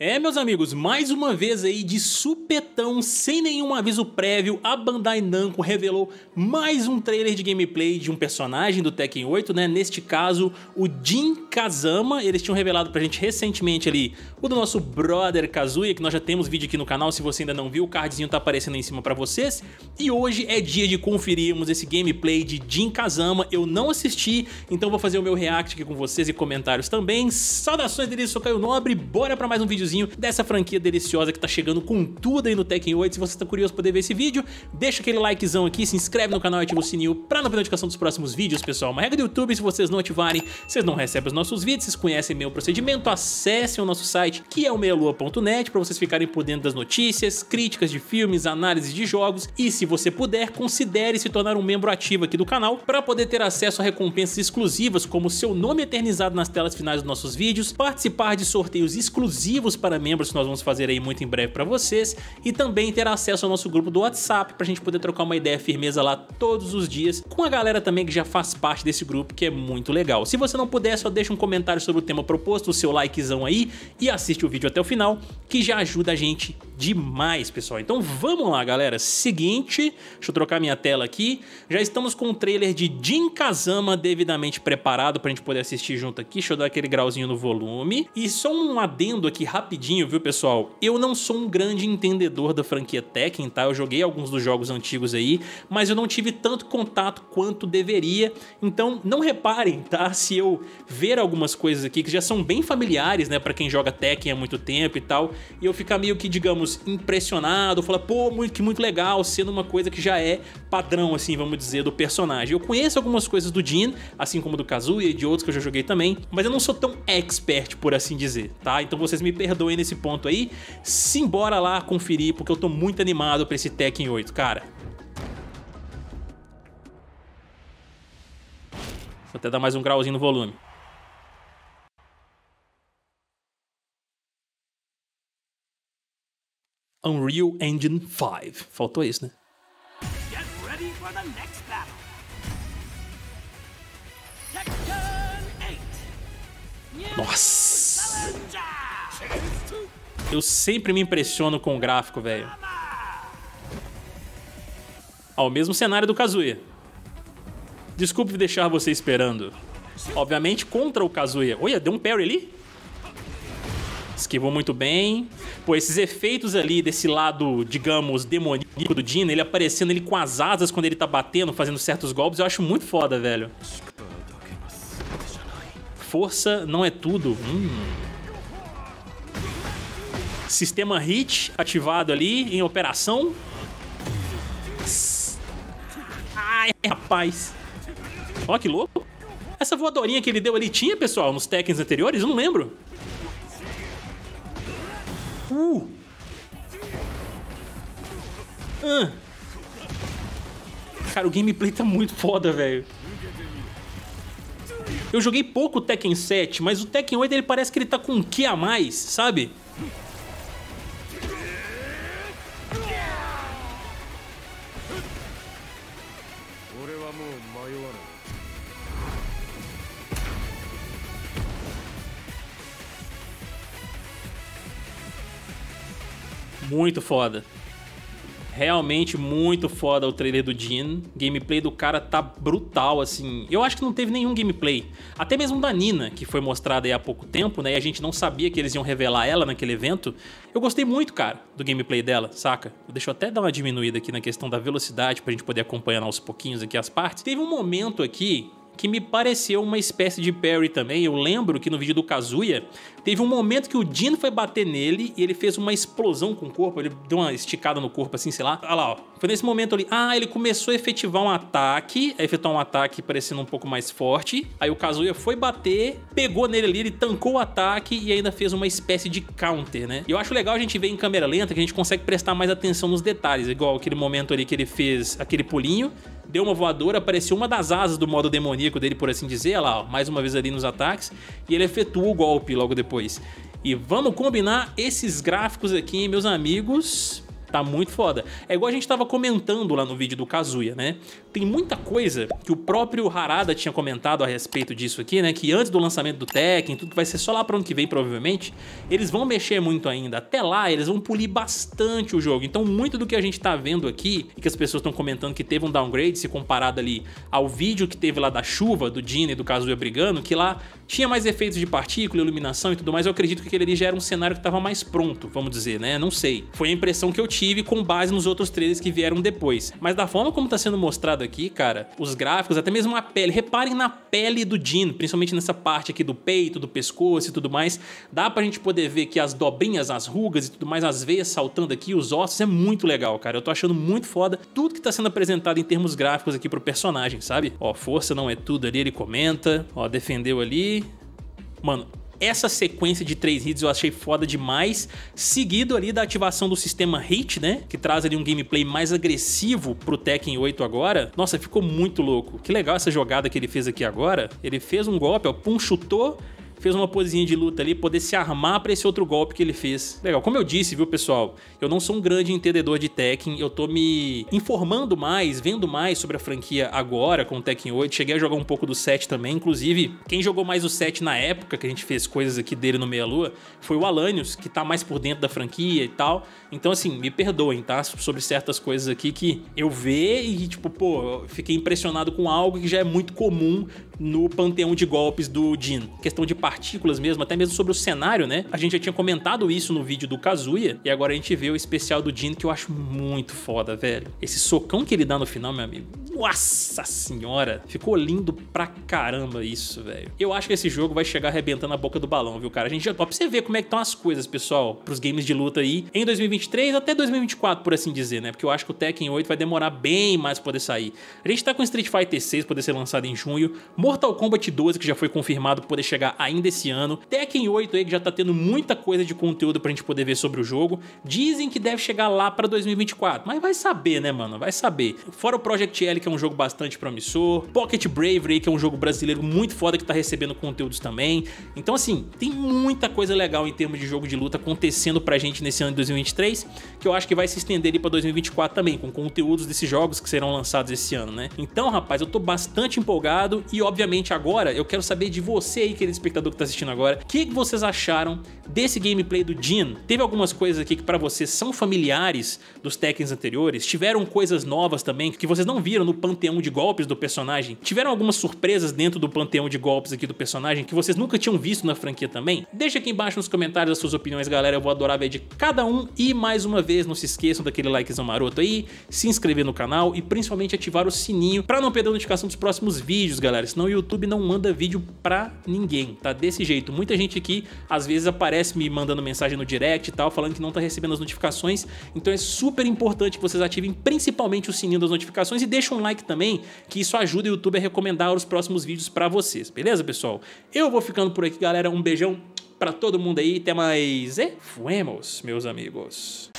É, meus amigos, mais uma vez aí de supetão, sem nenhum aviso prévio, a Bandai Namco revelou mais um trailer de gameplay de um personagem do Tekken 8, né? Neste caso, o Jin Kazama. Eles tinham revelado pra gente recentemente ali o do nosso brother Kazuya, que nós já temos vídeo aqui no canal, se você ainda não viu, o cardzinho tá aparecendo aí em cima pra vocês. E hoje é dia de conferirmos esse gameplay de Jin Kazama. Eu não assisti, então vou fazer o meu react aqui com vocês e comentários também. Saudações deles, sou Caio Nobre, bora pra mais um vídeo videozinho dessa franquia deliciosa que tá chegando com tudo aí no Tekken 8. Se você tá curioso poder ver esse vídeo, deixa aquele likezão aqui, se inscreve no canal e ativa o sininho pra não perder notificação dos próximos vídeos, pessoal. Uma regra do YouTube, se vocês não ativarem, vocês não recebem os nossos vídeos, vocês conhecem meu procedimento, acessem o nosso site, que é o meialua.net, pra vocês ficarem por dentro das notícias, críticas de filmes, análises de jogos e, se você puder, considere se tornar um membro ativo aqui do canal para poder ter acesso a recompensas exclusivas, como seu nome eternizado nas telas finais dos nossos vídeos, participar de sorteios exclusivos para membros que nós vamos fazer aí muito em breve para vocês e também ter acesso ao nosso grupo do WhatsApp para a gente poder trocar uma ideia firmeza lá todos os dias com a galera também que já faz parte desse grupo que é muito legal. Se você não puder, só deixa um comentário sobre o tema proposto, o seu likezão aí e assiste o vídeo até o final que já ajuda a gente demais, pessoal. Então vamos lá, galera. Seguinte, deixa eu trocar minha tela aqui. Já estamos com o trailer de Jin Kazama devidamente preparado para a gente poder assistir junto aqui. Deixa eu dar aquele grauzinho no volume. E só um adendo aqui rapidinho, viu, pessoal? Eu não sou um grande entendedor da franquia Tekken, tá? Eu joguei alguns dos jogos antigos aí, mas eu não tive tanto contato quanto deveria. Então não reparem, tá? Se eu ver algumas coisas aqui que já são bem familiares, né, para quem joga Tekken há muito tempo e tal, e eu ficar meio que, digamos, menos impressionado, fala, pô, muito, que muito legal, sendo uma coisa que já é padrão, assim, vamos dizer, do personagem. Eu conheço algumas coisas do Jin, assim como do Kazuya e de outros que eu já joguei também, mas eu não sou tão expert, por assim dizer, tá? Então vocês me perdoem nesse ponto aí. Simbora lá conferir, porque eu tô muito animado pra esse Tekken 8, cara. Vou até dar mais um grauzinho no volume. Unreal Engine 5. Faltou isso, né? Nossa! Eu sempre me impressiono com o gráfico, velho. Ó, o mesmo cenário do Kazuya. Desculpe deixar você esperando. Obviamente contra o Kazuya. Olha, deu um parry ali? Esquivou muito bem. Pô, esses efeitos ali desse lado, digamos, demoníaco do Dino, ele aparecendo ele com as asas quando ele tá batendo, fazendo certos golpes, eu acho muito foda, velho. Força não é tudo. Hum. Sistema hit ativado ali em operação. Ai, rapaz. Ó, que louco. Essa voadorinha que ele deu ali tinha, pessoal, nos Tekkens anteriores? Eu não lembro. Uh. Ah. Cara, o gameplay tá muito foda, velho. Eu joguei pouco o Tekken 7, mas o Tekken 8 ele parece que ele tá com um que a mais, sabe? Muito foda. Realmente muito foda o trailer do Jin. Gameplay do cara tá brutal, assim. Eu acho que não teve nenhum gameplay. Até mesmo da Nina, que foi mostrada aí há pouco tempo, né? E a gente não sabia que eles iam revelar ela naquele evento. Eu gostei muito, cara, do gameplay dela, saca? Deixa eu até dar uma diminuída aqui na questão da velocidade pra gente poder acompanhar aos pouquinhos aqui as partes. Teve um momento aqui que me pareceu uma espécie de parry também. Eu lembro que no vídeo do Kazuya, teve um momento que o Jin foi bater nele e ele fez uma explosão com o corpo, ele deu uma esticada no corpo assim, sei lá. Olha lá, ó. Foi nesse momento ali, ah, ele começou a efetivar um ataque, a efetuar um ataque parecendo um pouco mais forte. Aí o Kazuya foi bater, pegou nele ali, ele tancou o ataque e ainda fez uma espécie de counter, né? E eu acho legal a gente ver em câmera lenta que a gente consegue prestar mais atenção nos detalhes, igual aquele momento ali que ele fez aquele pulinho, deu uma voadora, apareceu uma das asas do modo demoníaco dele, por assim dizer, olha lá, ó, mais uma vez ali nos ataques, e ele efetua o golpe logo depois. E vamos combinar esses gráficos aqui, meus amigos. Tá muito foda. É igual a gente tava comentando lá no vídeo do Kazuya, né? Tem muita coisa que o próprio Harada tinha comentado a respeito disso aqui, né? Que antes do lançamento do Tekken, tudo que vai ser só lá pro ano que vem, provavelmente, eles vão mexer muito ainda. Até lá, eles vão polir bastante o jogo. Então, muito do que a gente tá vendo aqui, e que as pessoas estão comentando que teve um downgrade, se comparado ali ao vídeo que teve lá da chuva, do Dini e do Kazuya brigando, que lá tinha mais efeitos de partícula, iluminação e tudo mais, eu acredito que aquele ali já era um cenário que estava mais pronto, vamos dizer, né? Não sei. Foi a impressão que eu tive com base nos outros trailers que vieram depois. Mas da forma como está sendo mostrado aqui, cara, os gráficos, até mesmo a pele, reparem na pele do Jin, principalmente nessa parte aqui do peito, do pescoço e tudo mais, dá pra gente poder ver que as dobrinhas, as rugas e tudo mais, as veias saltando aqui, os ossos, é muito legal, cara. Eu tô achando muito foda tudo que tá sendo apresentado em termos gráficos aqui pro personagem, sabe? Ó, força não é tudo ali, ele comenta, ó, defendeu ali, Mano, essa sequência de três hits eu achei foda demais, seguido ali da ativação do sistema Hit, né? Que traz ali um gameplay mais agressivo pro Tekken 8 agora. Nossa, ficou muito louco. Que legal essa jogada que ele fez aqui agora. Ele fez um golpe, ó, pum, chutou fez uma posezinha de luta ali, poder se armar para esse outro golpe que ele fez. Legal, como eu disse, viu, pessoal? Eu não sou um grande entendedor de Tekken, eu tô me informando mais, vendo mais sobre a franquia agora com o Tekken 8. Cheguei a jogar um pouco do 7 também, inclusive, quem jogou mais o 7 na época que a gente fez coisas aqui dele no Meia Lua foi o Alanios, que tá mais por dentro da franquia e tal. Então, assim, me perdoem, tá? Sobre certas coisas aqui que eu ver e, tipo, pô, fiquei impressionado com algo que já é muito comum no panteão de golpes do Jin. Questão de partículas mesmo, até mesmo sobre o cenário, né? A gente já tinha comentado isso no vídeo do Kazuya, e agora a gente vê o especial do Jin que eu acho muito foda, velho. Esse socão que ele dá no final, meu amigo, nossa senhora, ficou lindo pra caramba isso, velho. Eu acho que esse jogo vai chegar arrebentando a boca do balão, viu, cara? A gente já... Ó, pra você ver como é que estão as coisas, pessoal, pros games de luta aí, em 2023 até 2024, por assim dizer, né? Porque eu acho que o Tekken 8 vai demorar bem mais pra poder sair. A gente tá com Street Fighter 6 poder ser lançado em junho, Mortal Kombat 12, que já foi confirmado poder chegar ainda esse ano. Tekken 8 aí, que já tá tendo muita coisa de conteúdo pra gente poder ver sobre o jogo. Dizem que deve chegar lá pra 2024, mas vai saber, né, mano? Vai saber. Fora o Project L, que é um jogo bastante promissor. Pocket Bravery, que é um jogo brasileiro muito foda que tá recebendo conteúdos também. Então, assim, tem muita coisa legal em termos de jogo de luta acontecendo pra gente nesse ano de 2023, que eu acho que vai se estender ali pra 2024 também, com conteúdos desses jogos que serão lançados esse ano, né? Então, rapaz, eu tô bastante empolgado e, obviamente agora eu quero saber de você aí, querido espectador que tá assistindo agora, o que, que vocês acharam desse gameplay do Jin? Teve algumas coisas aqui que para vocês são familiares dos Tekkens anteriores? Tiveram coisas novas também que vocês não viram no panteão de golpes do personagem? Tiveram algumas surpresas dentro do panteão de golpes aqui do personagem que vocês nunca tinham visto na franquia também? Deixa aqui embaixo nos comentários as suas opiniões, galera, eu vou adorar ver de cada um e mais uma vez não se esqueçam daquele likezão maroto aí, se inscrever no canal e principalmente ativar o sininho para não perder a notificação dos próximos vídeos, galera, senão o YouTube não manda vídeo pra ninguém, tá? Desse jeito. Muita gente aqui, às vezes, aparece me mandando mensagem no direct e tal, falando que não tá recebendo as notificações, então é super importante que vocês ativem principalmente o sininho das notificações e deixem um like like também, que isso ajuda o YouTube a recomendar os próximos vídeos para vocês, beleza, pessoal? Eu vou ficando por aqui, galera. Um beijão para todo mundo aí. Até mais e fuemos, meus amigos.